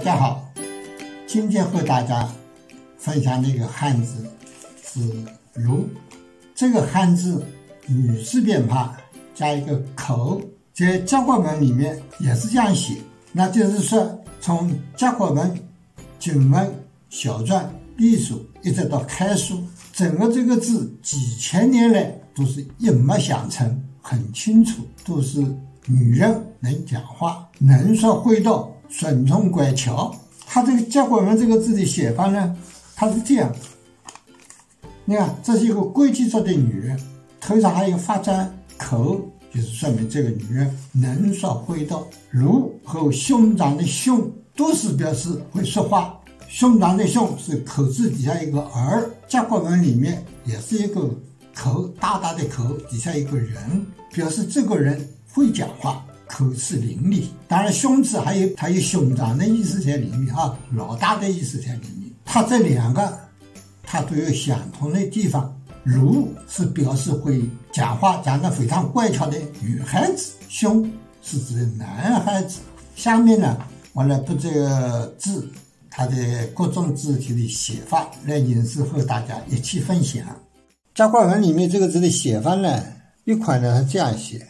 大家好，今天和大家分享的一个汉字是“如”。这个汉字女字边旁加一个口，在甲骨文里面也是这样写。那就是说，从甲骨文、金文、小篆、隶书一直到楷书，整个这个字几千年来都是一脉相承，很清楚，都是女人能讲话，能说会道。顺从乖巧，它这个甲骨文这个字的写法呢，它是这样。你看，这是一个规矩做的女人，头上还有发簪，口就是说明这个女人能说会道。如和胸长的胸都是表示会说话，胸长的胸是口字底下一个儿，甲骨文里面也是一个口，大大的口底下一个人，表示这个人会讲话。口齿伶俐，当然胸字还有它有胸膛的意思在里面啊，老大的意思在里面。它这两个，它都有相同的地方。如是表示会讲话讲得非常乖巧的女孩子，胸是指男孩子。下面呢，我来把这个字它的各种字体的写法来演示和大家一起分享。甲骨文里面这个字的写法呢，一款呢是这样写。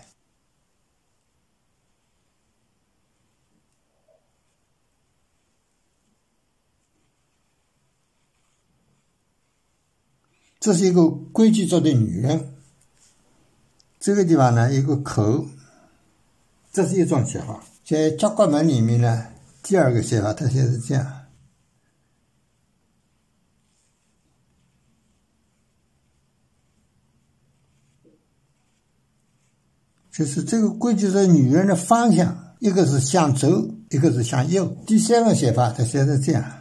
这是一个规矩做的女人。这个地方呢，一个口，这是一种写法。在甲骨文里面呢，第二个写法，它写是这样。就是这个规矩的女人的方向，一个是向左，一个是向右。第三个写法，它写是这样。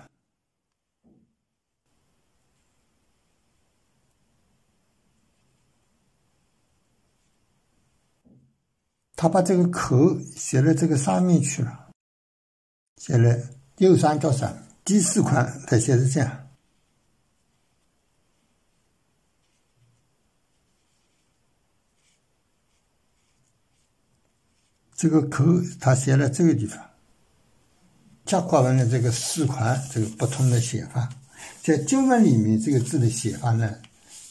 他把这个口写在这个上面去了，写了右上角上。第四款他写是这样，这个口他写在这个地方。甲骨文的这个四款这个不同的写法，在金文里面这个字的写法呢，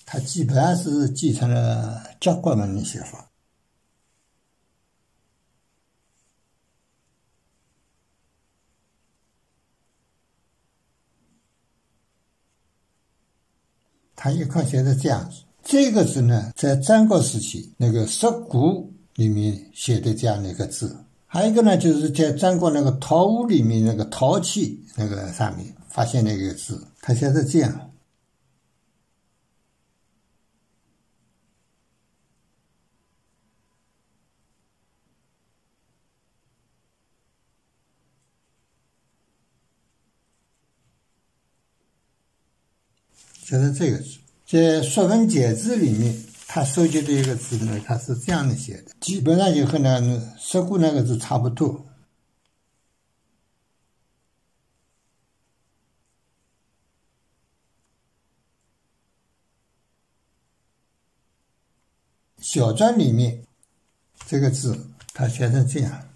它基本上是继承了甲骨文的写法。它一块写的这样子，这个字呢，在战国时期那个石鼓里面写的这样的一个字，还有一个呢，就是在战国那个陶屋里面那个陶器那个上面发现那个字，它写的这样，就是这个字，在《说文解字》里面，他收集的一个字呢，他是这样的写的，基本上就和那“石鼓”那个字差不多。小篆里面这个字，它写成这样。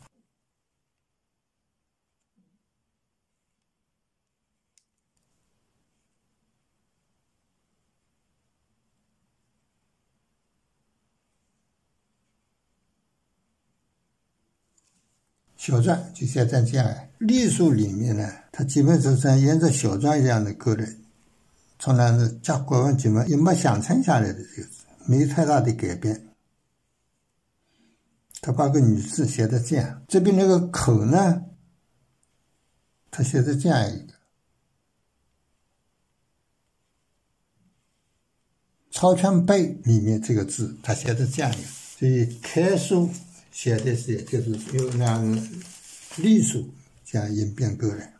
小篆就写成这样，隶书里面呢，它基本上是沿着小篆一样的勾勒，从那是甲骨文基本一脉相承下来的这个字，没太大的改变。他把个女字写的这样，这边那个口呢，他写的这样一个，超全碑里面这个字，他写的这样一个，所以楷书。写的是就是有两个隶书这样演变过来。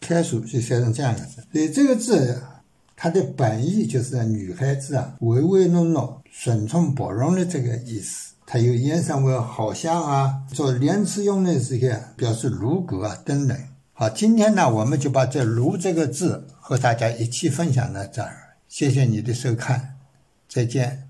楷书就写成这样的字，所以这个字它的本意就是女孩子啊，唯唯诺诺、顺从包容的这个意思。还有衍生为好像啊，做连词用的这些表示如果啊等等。好，今天呢，我们就把这“如”这个字和大家一起分享到这儿。谢谢你的收看，再见。